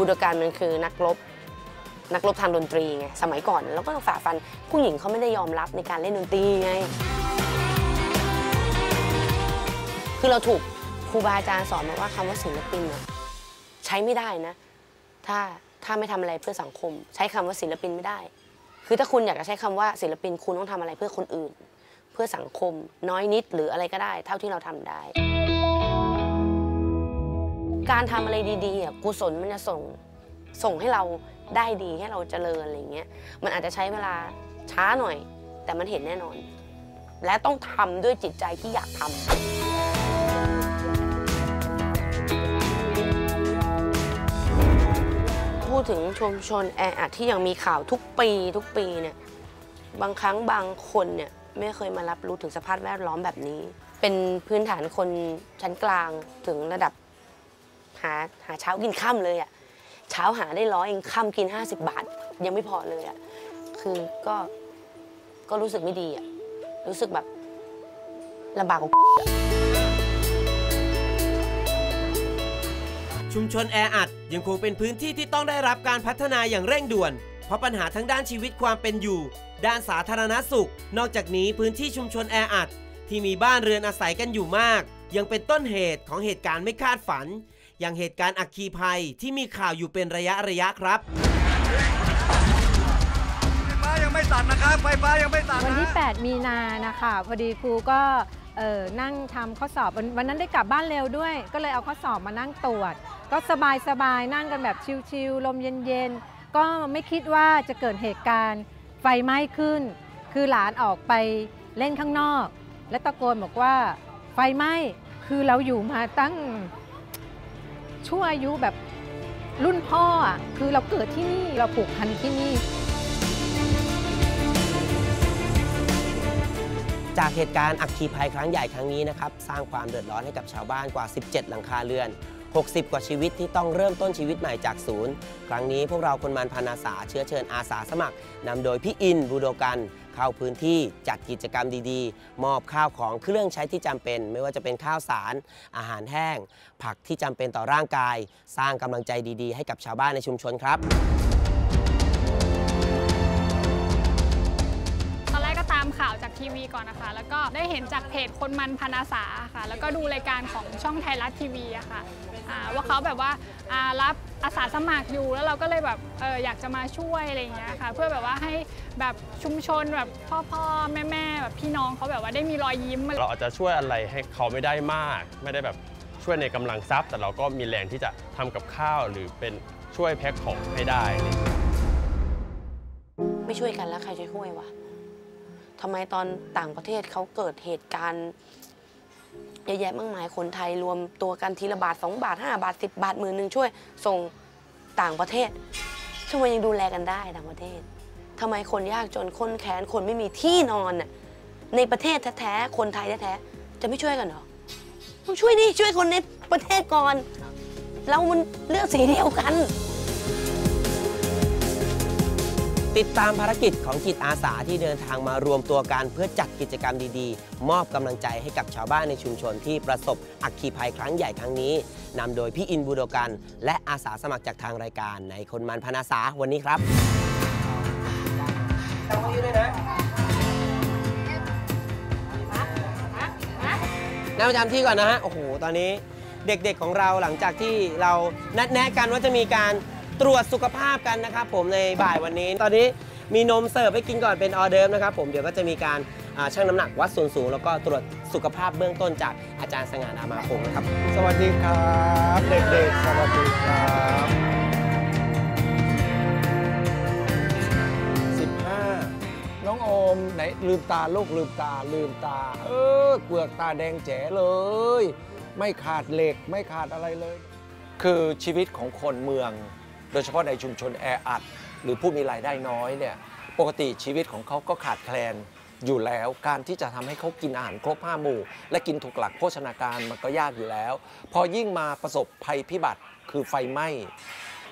บูโดการมันคือนักรบนักรบทางดนตรีไงสมัยก่อนเราก็ต้องฝ่าฟันผู้หญิงเขาไม่ได้ยอมรับในการเล่นดนตรีไง คือเราถูกครูบาอาจารย์สอนมาว่าคำว่าศิลปินเนี่ยใช้ไม่ได้นะ ถ้าถ้าไม่ทำอะไรเพื่อสังคม ใช้คำว่าศิลปินไม่ได้ คือถ้าคุณอยากจะใช้คำว่าศิลปินคุณต้องทำอะไรเพื่อคนอื่น เพื่อสังคมน้อยนิดหรืออะไรก็ได้ เท่าที่เราทำได้ การทำอะไรดีๆอะกุศลมันจะส่งส่งให้เราได้ดีให้เราเจริญอะไรเงี้ยมันอาจจะใช้เวลาช้าหน่อย แต่มันเห็นแน่นอน และต้องทำด้วยจิตใจที่อยากทำพูดถึงชุมชนแออัดที่ยังมีข่าวทุกปีทุกปีเนี่ยบางครั้งบางคนเนี่ยไม่เคยมารับรู้ถึงสภาพแวดล้อมแบบนี้ เป็นพื้นฐานคนชั้นกลางถึงระดับ หาหาเช้ากินค่ำเลยอะ่ะเช้าหาได้ร้อยเองค่ำกิน 50 บาท ยังไม่พอเลยอะ่ะคือก็ก็รู้สึกไม่ดีอะ่ะรู้สึกแบบลำบากกว่าชุมชนแออัดยังคงเป็นพื้นที่ที่ต้องได้รับการพัฒนาอย่างเร่งด่วน เพราะปัญหาทั้งด้านชีวิตความเป็นอยู่ ด้านสาธารณสุข นอกจากนี้พื้นที่ชุมชนแออัดที่มีบ้านเรือนอาศัยกันอยู่มาก ยังเป็นต้นเหตุของเหตุการณ์ไม่คาดฝัน อย่างเหตุการณ์อัคคีภัยที่มีข่าวอยู่เป็นระยะระยะครับ ไฟฟ้ายังไม่ตัดนะครับ ไฟฟ้ายังไม่ตัดวันที่นะ8มีนานะคะพอดีครูก็เอ่อนั่งทำข้อสอบวันวันนั้นได้กลับบ้านเร็วด้วย ก็เลยเอาข้อสอบมานั่งตรวจ ก็สบายสบายๆนั่งกันแบบชิลๆลมเย็นๆ ก็ไม่คิดว่าจะเกิดเหตุการณ์ไฟไหม้ขึ้น คือหลานออกไปเล่นข้างนอก และตะโกนบอกว่าไฟไหม้คือเราอยู่มาตั้ง ชั่วอายุแบบรุ่นพ่ออะคือเราเกิดที่นี่เราผูกพันที่นี่ จากเหตุการณ์อัคคีภัยครั้งใหญ่ครั้งนี้นะครับ สร้างความเดือดร้อนให้กับชาวบ้านกว่า 17 หลังคาเรือน 60 กว่าชีวิตที่ต้องเริ่มต้นชีวิตใหม่จากศูนย์ ครั้งนี้พวกเราคนมันพานาสาเชื้อเชิญอาสาสมัครนำโดยพี่อินบูโดกัน เข้าพื้นที่จัดกิจกรรมดีๆ มอบข้าวของเครื่องใช้ที่จำเป็น ไม่ว่าจะเป็นข้าวสาร อาหารแห้ง ผักที่จำเป็นต่อร่างกาย สร้างกำลังใจดีๆ ให้กับชาวบ้านในชุมชนครับ ทีวีก่อนนะคะ แล้วก็ได้เห็นจากเพจคนมันพานาสาค่ะ แล้วก็ดูรายการของช่องไทยรัฐทีวีอะค่ะอ่าว่าเขาแบบว่าอ่ารับอาสาสมัครอยู่แล้วเราก็เลยแบบเอออยากจะมาช่วยอะไรอย่างเงี้ยค่ะ เพื่อแบบว่าให้แบบชุมชนแบบพ่อพ่อแม่แม่แบบพี่น้องเขาแบบว่าได้มีรอยยิ้ม เราอาจจะช่วยอะไรให้เขาไม่ได้มาก ไม่ได้แบบช่วยในกำลังทรัพย์ แต่เราก็มีแรงที่จะทำกับข้าวหรือเป็นช่วยแพ็คของให้ได้ ไม่ช่วยกันแล้วใครจะช่วยวะ ทำไมตอนต่างประเทศเขาเกิดเหตุการณ์เยอะแยะมากมายคนไทยรวมตัวกันทีละบาท2บาท5บาท10บาทหมื่นหนึ่งช่วย ส่งต่างประเทศทำไมยังดูแลกันได้ต่างประเทศทำไมคนยากจนคนแค้นคนไม่มีที่นอนน่ะในประเทศแท้ๆคนไทยแท้ๆจะไม่ช่วยกันเหรอต้องช่วยดิช่วยคนในประเทศก่อน เรามันเลือกสีเดียวกัน ติดตามภารกิจของจิตอาสาที่เดินทางมารวมตัวกันเพื่อจัดกิจกรรมดีๆ มอบกำลังใจให้กับชาวบ้านในชุมชนที่ประสบอัคคีภัยครั้งใหญ่ครั้งนี้นำโดยพี่อินบูโดกัน และอาสาสมัครจากทางรายการในคนมันพนาสาวันนี้ครับนั่งประจำที่ก่อนนะฮะ โอ้โห ตอนนี้เด็กๆของเราหลังจากที่เรานัดแนะกันว่าจะมีการ ตรวจสุขภาพกันนะครับผมในบ่ายวันนี้ ตอนนี้มีนมเสิร์ฟให้กินก่อนเป็นออเดิร์ฟนะครับผมเดี๋ยวก็จะมีการอ่าชั่งน้ำหนักวัดส่วนสูง แล้วก็ตรวจสุขภาพเบื้องต้นจากอาจารย์สง่านามาคงนะครับ สวัสดีครับเด็กๆ สวัสดีครับ15น้องโอมไหนลืมตาลูกลืมตาลืมตา เออเปลือกตาแดงแจ๋เลย ไม่ขาดเหล็กไม่ขาดอะไรเลย คือชีวิตของคนเมือง โดยเฉพาะในชุมชนแออัด หรือผู้มีรายได้น้อยเนี่ยปกติชีวิตของเขาก็ขาดแคลนอยู่แล้วการที่จะทำให้เขากินอาหารครบห้าหมู่ และกินถูกหลักโภชนาการมันก็ยากอยู่แล้ว พอยิ่งมาประสบภัยพิบัติคือไฟไหม้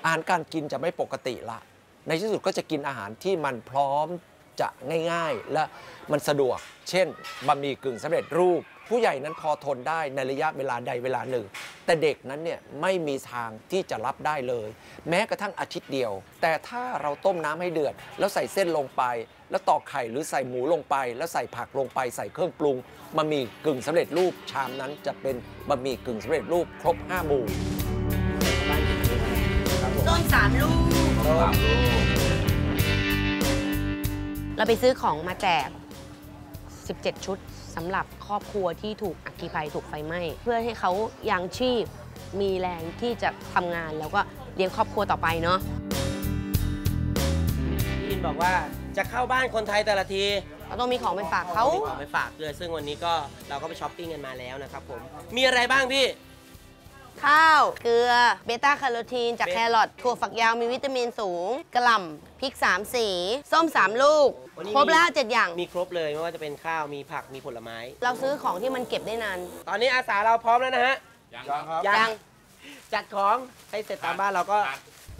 อาหารการกินจะไม่ปกติละ ในที่สุดก็จะกินอาหารที่มันพร้อม จะง่ายๆ และมันสะดวก เช่นบะหมี่กึ่งสำเร็จรูป ผู้ใหญ่นั้นพอทนได้ในระยะเวลาใดเวลาหนึ่ง แต่เด็กนั้นเนี่ยไม่มีทางที่จะรับได้เลย แม้กระทั่งอาทิตย์เดียว แต่ถ้าเราต้มน้ำให้เดือด แล้วใส่เส้นลงไป แล้วตอกไข่หรือใส่หมูลงไป แล้วใส่ผักลงไปใส่เครื่องปรุงบะหมี่กึ่งสำเร็จรูป ชามนั้นจะเป็นบะหมี่กึ่งสำเร็จรูปครบห้าหมู่ต้นสามลูก เราไปซื้อของมาแจก 17 ชุดสำหรับครอบครัวที่ถูกอัคคีภัยถูกไฟไหม้เพื่อให้เขายังชีพมีแรงที่จะทำงานแล้วก็เลี้ยงครอบครัวต่อไปเนาะพี่อินบอกว่าจะเข้าบ้านคนไทยแต่ละทีเราต้องมีของไปฝากเขา มีของไปฝากเลยซึ่งวันนี้ก็เราก็ไปช้อปปิ้งกันมาแล้วนะครับผมมีอะไรบ้างพี่ ข้าว เกลือ เบต้าแคโรทีน จากแครอทถั่วฝักยาวมีวิตามินสูง กระหล่ำพริก 3 สี ส้ม 3 ลูก วันนี้ครบแล้วมีเจ็ดอย่าง มีครบเลยไม่ว่าจะเป็นข้าวมีผักมีผลไม้ เราซื้อของที่มันเก็บได้นาน ตอนนี้อาสาเราพร้อมแล้วนะฮะยังจัดของให้เสร็จตามบ้านเราก็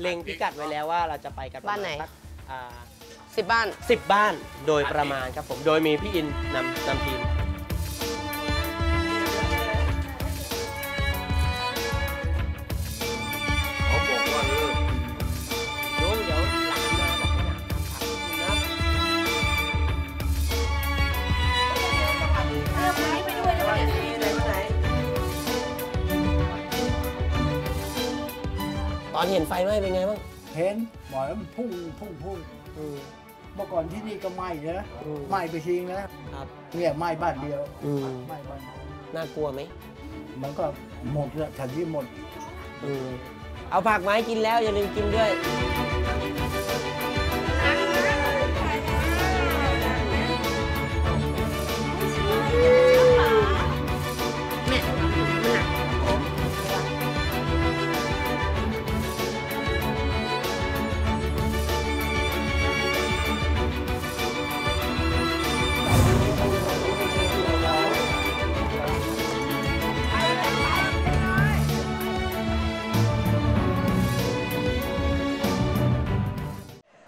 เล็งพิกัดไว้แล้วว่าเราจะไปกันบ้านไหนสักอ่าสิบบ้าน สิบบ้านโดยประมาณครับผมโดยมีพี่อินนำนำทีม อนเห็นไฟไหม้เป็นไงบ้างเห็นบ่อยแล้วมันพุ่งพุ่งพุ่งอืมเมื่อก่อนที่นี่ก็ไหม้นะอืมไหม้ไปทิ้งนะครับ เนี่ยไหม้บ้านเดียวอืม ไหม้บ้านเดียวน่ากลัวไหมมันก็หมดแล้วทันที่หมดอืมเอาผักไม้กินแล้วอย่าลืมกินด้วย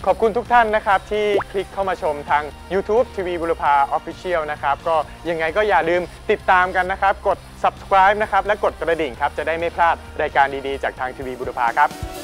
ขอบคุณทุกท่านนะครับ ที่คลิกเข้ามาชมทาง YouTube ทีวีบุรพา Official นะครับ ก็ยังไงก็อย่าลืมติดตามกันนะครับ กด subscribe นะครับ และกดกระดิ่งครับ จะได้ไม่พลาดรายการดีๆ จากทางทีวีบุรพาครับ